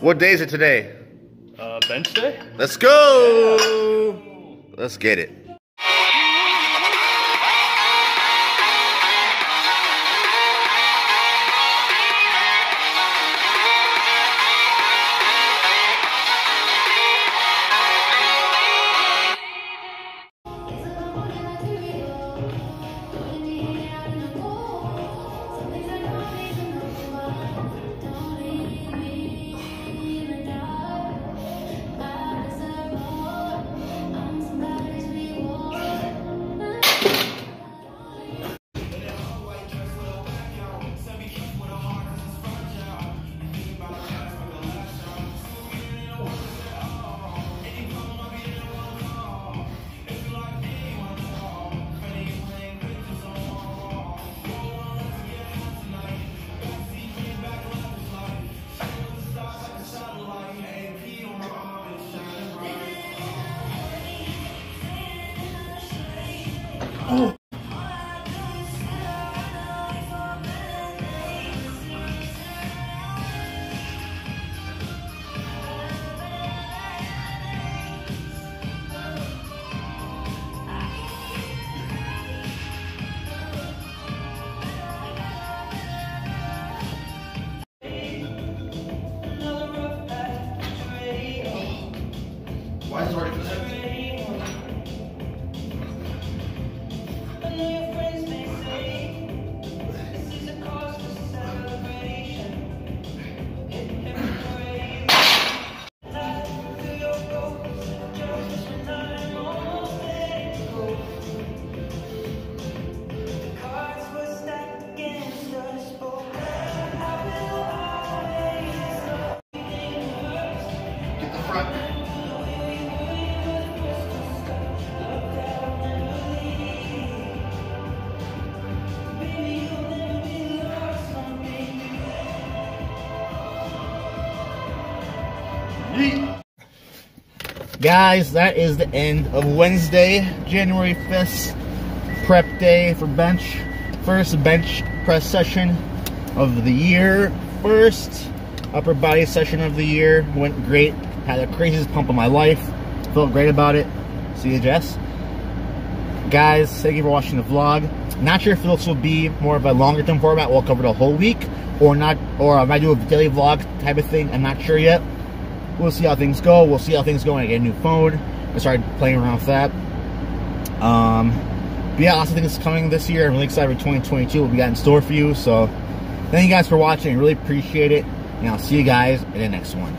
What day is it today? Uh, bench day? Let's go! Let's get it. Oh. Why is it already Guys, that is the end of Wednesday, January 5th, prep day for bench. First bench press session of the year. First upper body session of the year. Went great. Had the craziest pump of my life. Felt great about it. See you, Jess. Guys, thank you for watching the vlog. Not sure if this will be more of a longer term format. We'll cover the whole week, or not, or I might do a daily vlog type of thing. I'm not sure yet. We'll see how things go. We'll see how things go when I get a new phone. I started playing around with that. Um, but yeah, lots of things coming this year. I'm really excited for 2022. What we got in store for you. So, thank you guys for watching. I really appreciate it. And I'll see you guys in the next one.